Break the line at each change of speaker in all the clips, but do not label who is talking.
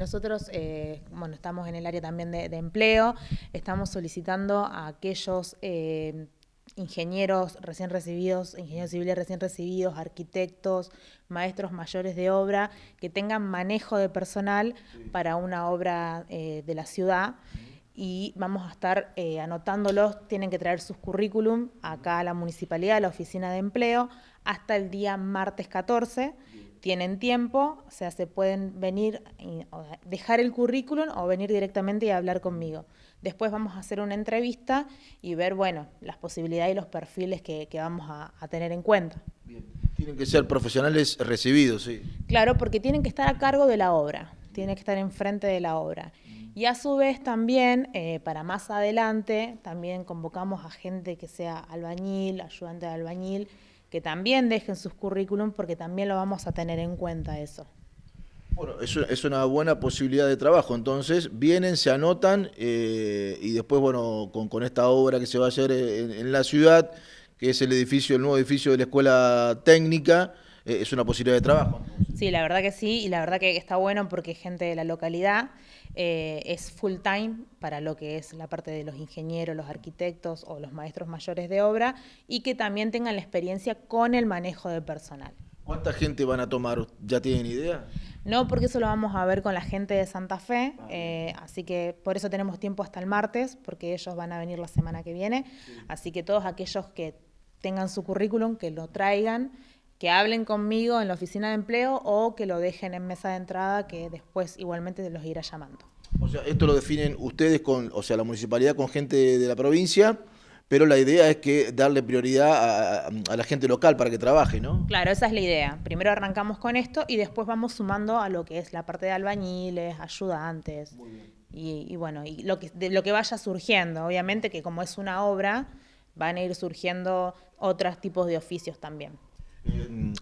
nosotros, eh, bueno, estamos en el área también de, empleo, estamos solicitando a aquellos eh, ingenieros recién recibidos, ingenieros civiles recién recibidos, arquitectos, maestros mayores de obra, que tengan manejo de personal para una obra eh, de la ciudad. Y vamos a estar eh, anotándolos, tienen que traer sus currículum acá a la municipalidad, a la oficina de empleo, hasta el día martes 14. Tienen tiempo, o sea, se pueden venir, y, dejar el currículum o venir directamente y hablar conmigo. Después vamos a hacer una entrevista y ver, bueno, las posibilidades y los perfiles que, vamos a, tener en cuenta.
Tienen que ser profesionales recibidos, sí.
Claro, porque tienen que estar a cargo de la obra, tienen que estar enfrente de la obra. Y a su vez también, eh, para más adelante, también convocamos a gente que sea albañil, ayudante de albañil, que también dejen sus currículum porque también lo vamos a tener en cuenta eso.
Bueno, es, una buena posibilidad de trabajo. Entonces, vienen, se anotan eh, y después, bueno, con, esta obra que se va a hacer en, la ciudad, que es el edificio, el nuevo edificio de la escuela técnica, es una posibilidad de trabajo.
Sí, la verdad que sí, y la verdad que está bueno porque gente de la localidad eh, es full time para lo que es la parte de los ingenieros, los arquitectos o los maestros mayores de obra y que también tengan la experiencia con el manejo de personal.
¿Cuánta gente van a tomar? ¿Ya tienen idea?
No, porque eso lo vamos a ver con la gente de Santa Fe, ah, eh, así que por eso tenemos tiempo hasta el martes, porque ellos van a venir la semana que viene. Así que todos aquellos que tengan su currículum, que lo traigan, que hablen conmigo en la oficina de empleo o que lo dejen en mesa de entrada, que después igualmente los irá llamando.
O sea, esto lo definen ustedes con, o sea, la municipalidad con gente de la provincia pero la idea es que darle prioridad a, la gente local para que trabaje, ¿no?
Claro, esa es la idea. Primero arrancamos con esto y después vamos sumando a lo que es la parte de albañiles, ayudantes. Y, bueno, y lo que, de lo que vaya surgiendo. Obviamente que como es una obra, van a ir surgiendo otros tipos de oficios también.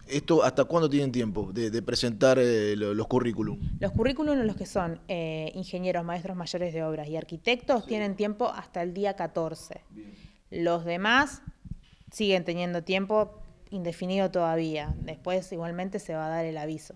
¿Esto hasta cuándo tienen tiempo de, presentar eh, los currículum?
Los currículum, los que son eh, ingenieros, maestros mayores de obras y arquitectos, tienen tiempo hasta el día 14. Los demás siguen teniendo tiempo indefinido todavía. Después igualmente se va a dar el aviso.